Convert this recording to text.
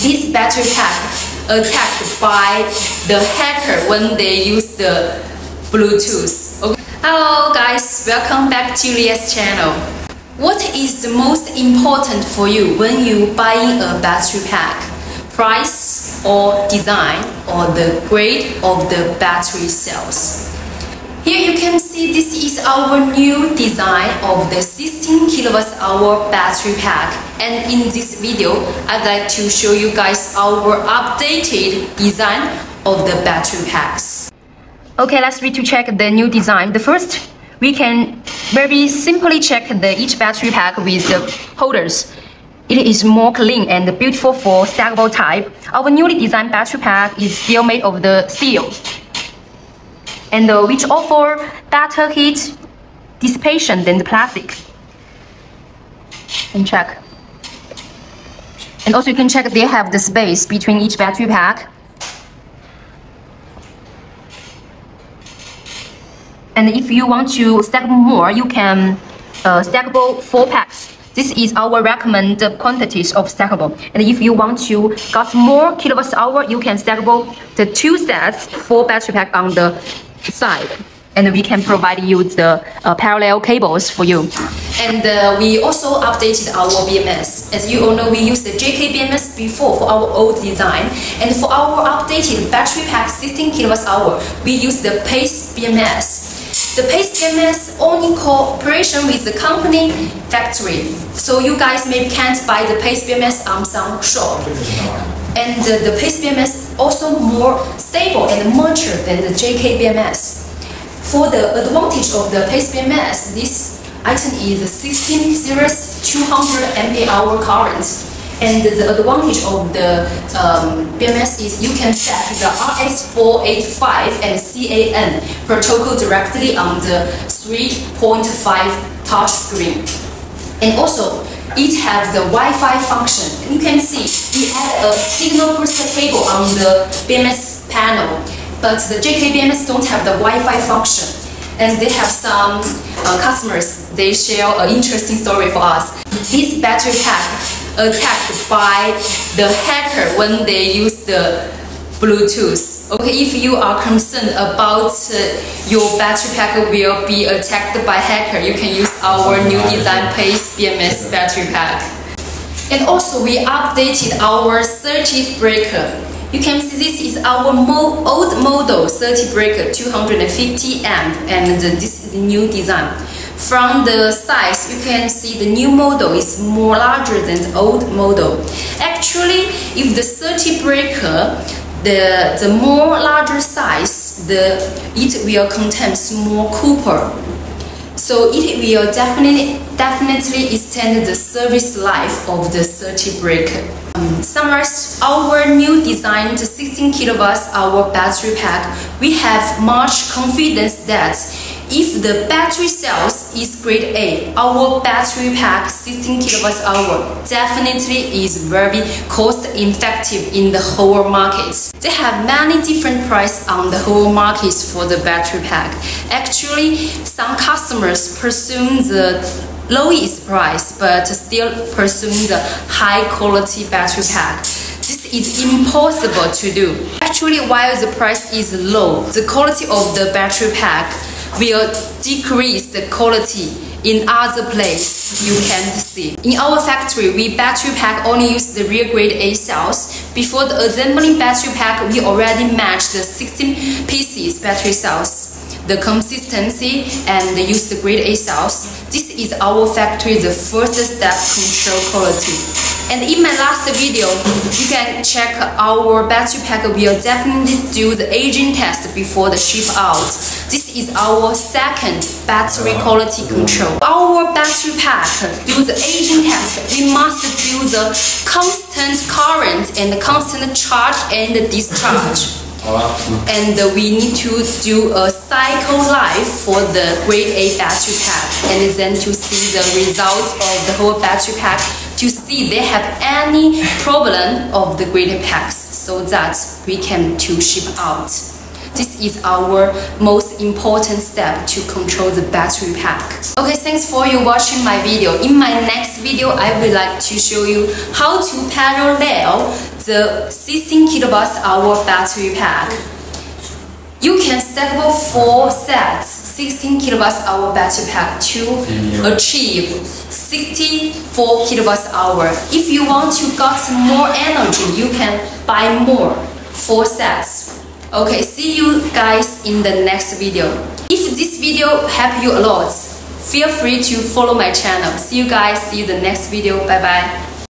this battery pack attacked by the hacker when they use the Bluetooth. Okay. Hello guys, welcome back to Leah's channel. What is the most important for you when you buying a battery pack? Price or design or the grade of the battery cells? Here you can see this is our new design of the 16 kilowatt hour battery pack and in this video I'd like to show you guys our updated design of the battery packs. Okay, let's read to check the new design. The first, we can very simply check the each battery pack with the holders. It is more clean and beautiful for stackable type. Our newly designed battery pack is still made of the steel and which offer better heat dissipation than the plastic. And check. And also you can check they have the space between each battery pack. And if you want to stack more, you can uh, stackable four packs. This is our recommended quantities of stackable. And if you want to get more kilowatts hour, you can stackable the two sets, four battery pack on the side and we can provide you the uh, parallel cables for you. And uh, we also updated our BMS. As you all know, we used the JK BMS before for our old design. And for our updated battery pack 16 kilowatts hour, we use the PACE BMS. The PACE BMS only cooperation with the company factory. So you guys maybe can't buy the PACE BMS on some shop. And uh, the PACE BMS also more stable and mature than the JK BMS. For the advantage of the PACE BMS, this item is 16 series 200 ampere hour current. And the advantage of the um, BMS is you can set the RS485 and CAN protocol directly on the 3.5 touch screen. And also, it has the Wi-Fi function. You can see it has a signal booster cable on the BMS panel but the JK BMS don't have the Wi-Fi function. And they have some uh, customers, they share an interesting story for us. This battery pack attacked by the hacker when they use the Bluetooth. Okay, if you are concerned about uh, your battery pack will be attacked by hacker, you can use our new design PACE BMS battery pack. And also we updated our circuit breaker. You can see this is our mo old model circuit breaker 250 amp and this is the new design. From the size, you can see the new model is more larger than the old model. Actually, if the circuit breaker, the, the more larger size, the, it will contain more copper. So it will definitely, definitely extend the service life of the circuit breaker. Um, summarize our new designed 16 kilowatts hour battery pack, we have much confidence that if the battery cells is grade A, our battery pack 16 kilowatts hour definitely is very cost effective in the whole market. They have many different price on the whole market for the battery pack. Actually, some customers pursue the lowest price but still pursuing the high quality battery pack. This is impossible to do. Actually, while the price is low, the quality of the battery pack will decrease the quality in other place you can see. In our factory, we battery pack only use the real grade A cells. Before the assembling battery pack, we already match the 16 pieces battery cells the consistency and use the grade A cells. This is our factory, the first step control quality. And in my last video, you can check our battery pack We will definitely do the aging test before the ship out. This is our second battery quality control. Our battery pack do the aging test. We must do the constant current and the constant charge and discharge. And uh, we need to do a cycle life for the grade A battery pack and then to see the results of the whole battery pack to see they have any problem of the grade packs so that we can to ship out. This is our most important step to control the battery pack. Okay, thanks for you watching my video. In my next video, I would like to show you how to parallel the 16 kilowatts hour battery pack. You can stackable four sets, 16 kilowatt hour battery pack to achieve 64 kilowatt hour. If you want to get more energy, you can buy more, four sets. Okay, see you guys in the next video. If this video helped you a lot, feel free to follow my channel. See you guys, see you the next video. Bye bye.